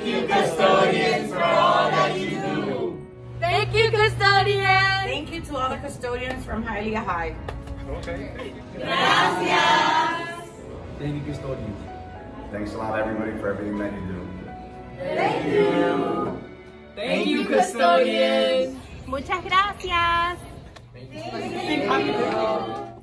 Thank you, custodians, for all that you do. Thank you, custodians. Thank you to all the custodians from Hialeah High. Okay. Gracias. Thank you, custodians. Thanks a lot, everybody, for everything that you do. Thank you. Thank you, custodians. Muchas gracias. Thank you.